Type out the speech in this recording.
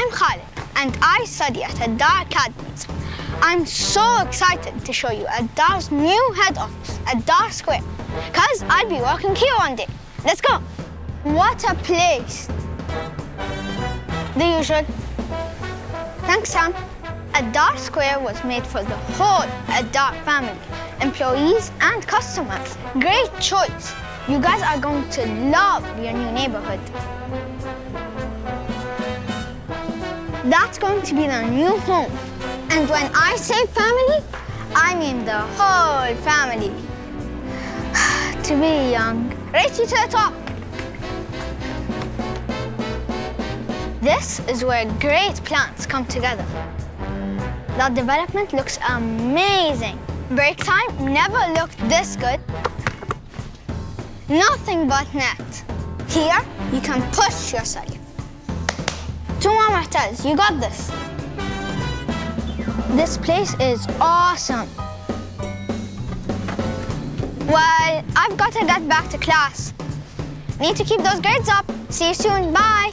I'm Khaled, and I study at Aldar Academies. I'm so excited to show you Aldar's new head office, Aldar Square, because I'll be working here one day. Let's go. What a place. The usual. Thanks, Sam. Aldar Square was made for the whole Aldar family, employees and customers. Great choice. You guys are going to love your new neighborhood. That's going to be the new home. And when I say family, I mean the whole family. to be young. Race you to the top. This is where great plants come together. The development looks amazing. Break time never looked this good. Nothing but net. Here, you can push yourself. Martels, you got this. This place is awesome. Well, I've got to get back to class. Need to keep those grades up. See you soon, bye.